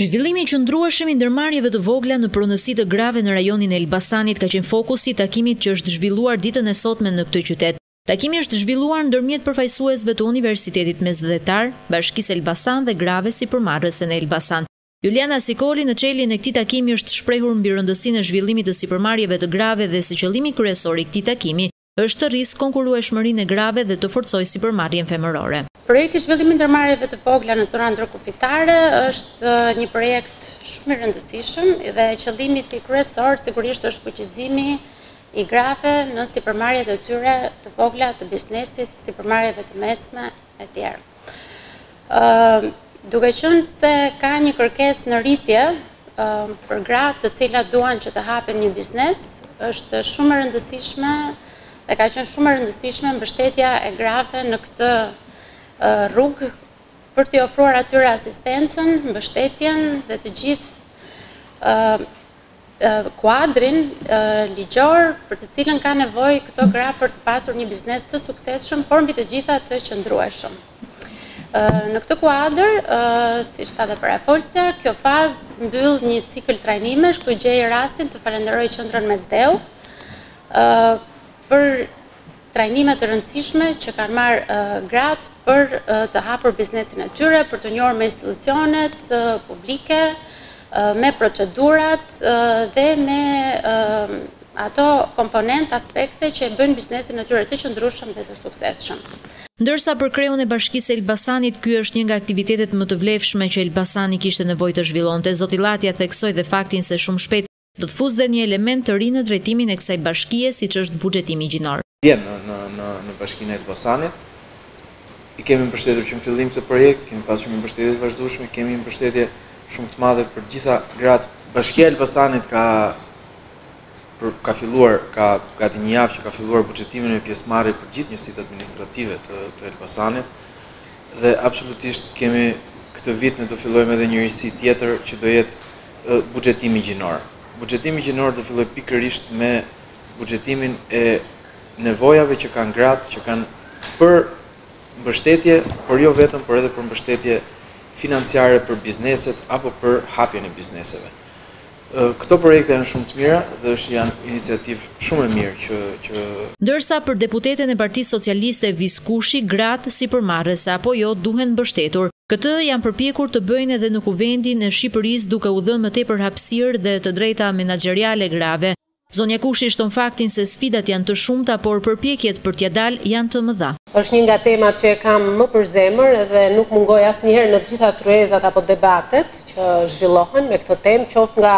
Zhvillimi i qëndrueshëm i ndërmarrjeve të vogla në pronësi të grave në rajonin e Elbasanit ka qenë fokusi i takimit që është zhvilluar ditën e sotme në këtë qytet. Takimi është zhvilluar ndërmjet përfaqësuesve të Universitetit Mesdhetar, Bashkisë Elbasan dhe grave sipërmarrëse në Elbasan. Juliana Sikoli në çeljen e këtij takimi është shprehur mbi rëndësinë e zhvillimit të sipërmarrjeve të grave dhe si qëllimi kryesor i këtij takimi është të rrisë konkurueshmërinë e grave dhe të forcojë sipërmarrjen femërore. Projekti Zhvillimi i ndërmarrjeve të vogla në zona ndërkufitare është një projekt shumë i rëndësishëm dhe qëllimi i tij kryesor sigurisht është fuqizimi i grave në sipërmarrjet e tyre të vogla të biznesit, sipërmarrjeve të mesme, etj. Duke qenë se ka një kërkesë në rritje për gratë të cilat duan që të hapin një biznes, është shumë e rëndësishme dhe ka qenë shumë e rëndësishme mbështetja e grave në këtë rrugë për t'i ofruar atyre asistencën, mbështetjen dhe të gjithë kuadrin ligjor për të cilën ka nevojë këto gra për të pasur një biznes të suksesshëm, por mbi të gjitha të qëndrueshëm. Në këtë kuadër, siç tha dhe parafolësja, kjo fazë mbyll një cikël trajnimesh ku gjej rastin të falenderoj Qendrën Mesdheu për trajnime të rëndësishme që kanë marrë gratë për të hapur biznesin e tyre, për të njohur me institucionet publike, me procedurat dhe me ato komponentë, aspekte që e bëjnë biznesin e tyre të qëndrueshëm dhe të suksesshëm. Ndërsa për kreun e Bashkisë së Elbasanit ky është një nga aktivitetet më të vlefshme që Elbasani kishte nevojë të zhvillonte, zoti Llatja theksoi dhe faktin se shumë shpejt, Do të fusë dhe një element të ri në drejtimin e kësaj bashkie siç është buxhetimi gjinor. Ne në Bashkinë e Elbasanit i kemi mbështetur që në fillim këtë projekt, kemi pasur një mbështetje të vazhdueshme, kemi një mbështetje shumë të madhe për të gjitha gratë. Bashkia e Elbasanit ka ka filluar, ka gati një javë që ka filluar buxhetimin me pjesëmarrje për të gjithë njësitë administrative të të Elbasanit dhe absolutisht kemi këtë vit ne do fillojmë edhe një risi tjetër që do jetë Buxhetimi gjinor. Buxhetimi gjinor do fillojë pikërisht me buxhetimin e nevojave që kanë gratë që kanë për mbështetje, por jo vetëm, por edhe për mbështetje financiare për bizneset apo për hapjen e bizneseve. Këto projekte janë shumë të mira dhe është janë iniciativë shumë e mirë që që Ndërsa për deputeten e Partisë Socialiste Evis Kushi gratë sipërmarrëse apo jo duhen mbështetur, Këtë janë përpjekur të bëjnë edhe në Kuvendin e Shqipërisë duke u dhënë më tepër hapësirë dhe të drejta menaxheriale grave. Zonja Kushi shton faktin se sfidat janë të shumta por përpjekjet për t'ia dalë janë të mëdha. Është një nga temat që e kam më për zemër dhe nuk mungoj asnjëherë në të gjitha tryezat apo debatet që zhvillohen me këtë temë, qoftë nga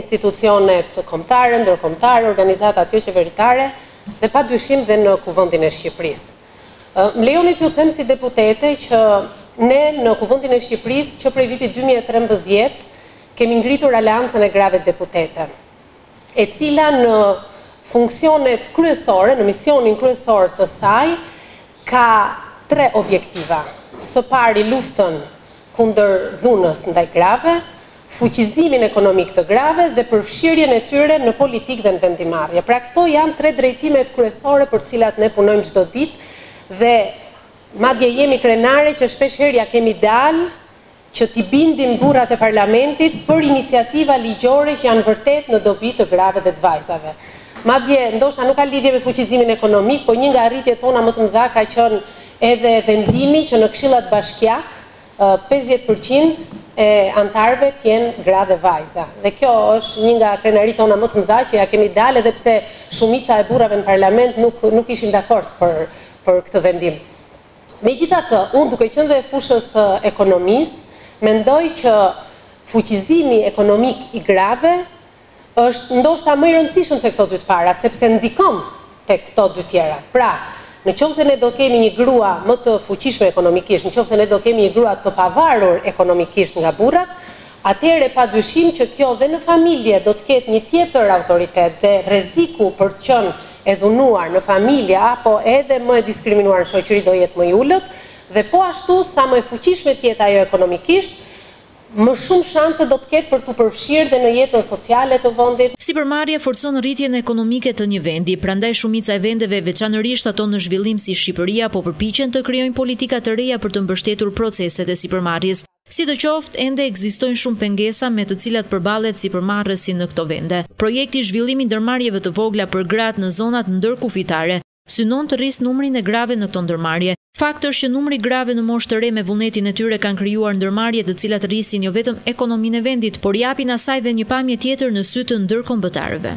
institucionet kombëtare, ndërkombëtare, organizatat joqeveritare dhe padyshim dhe në Kuvendin e Shqipërisë. Më lejoni t'ju them si deputete që ne në Kuvendin e Shqipërisë që prej vitit dy mijë e trembëdhjetë kemi ngritur Aleancën e Grave Deputete, e cila në funksionet kryesore, në misionin kryesor të saj ka tre objektiva, së pari luftën kundër dhunës ndaj grave, fuqizimin ekonomik të grave dhe përfshirjen e tyre në politikë dhe në vendimmarrje. Pra këto janë tre drejtimet kryesore për të cilat ne punojmë çdo ditë dhe madje jemi krenare që shpesh herë ja kemi dalë që t'i bindim burrat e parlamentit për iniciativa ligjore që janë vërtet në dobi të grave dhe të vajzave. Madje ndoshta nuk ka lidhje me fuqizimin ekonomik, po një nga arritjet tona më të mëdha ka qenë Edhe vendimi që në këshillat bashkiak pesëdhjetë për qind e anëtarëve të jenë gra dhe vajza. Dhe kjo është një nga krenaritë tona më të mëdha që ia kemi dalë edhe pse shumica e burrave në parlament nuk nuk ishin dakord për për këtë vendim. Megjithatë, unë duke qenë dhe e fushës së ekonomisë, mendoj që fuqizimi ekonomik i grave është ndoshta më i rëndësishëm se këto dy të parat, sepse ndikon tek këto dy tjerat. Pra, në qoftë se ne do kemi një grua më të fuqishme ekonomikisht, në qoftë se ne do kemi një grua të pavarur ekonomikisht nga burrat, atëherë padyshim që kjo dhe në familje do të ketë një tjetër autoritet dhe rreziku për të qenë e dhunuar në familje apo edhe më e diskriminuar në shoqëri do jetë më i ulët dhe po ashtu sa më e fuqishme të jetë ajo ekonomikisht, më shumë shanse do të ketë për t'u përfshirë dhe në jetën sociale të vendit. Sipërmarrja forcon rritjen ekonomike të një vendi, prandaj shumica e vendeve, veçanërisht ato në zhvillim si Shqipëria, po përpiqen të krijojnë politika të reja për të mbështetur proceset e sipërmarrjes. Sidoqoftë, ende ekzistojnë shumë pengesa me të cilat përballet sipërmarrësi në këto vende. Projekti Zhvillimi i ndërmarrjeve të vogla për gratë në zonat ndërkufitare, synon të rrisë numrin e grave në këto ndërmarrje. Fakt është që numri i grave në moshë të re me vullnetin e tyre kanë krijuar ndërmarrje të cilat rrisin jo vetëm ekonominë e vendit, por japin asaj dhe një pamje tjetër në sy të ndërkombëtarëve.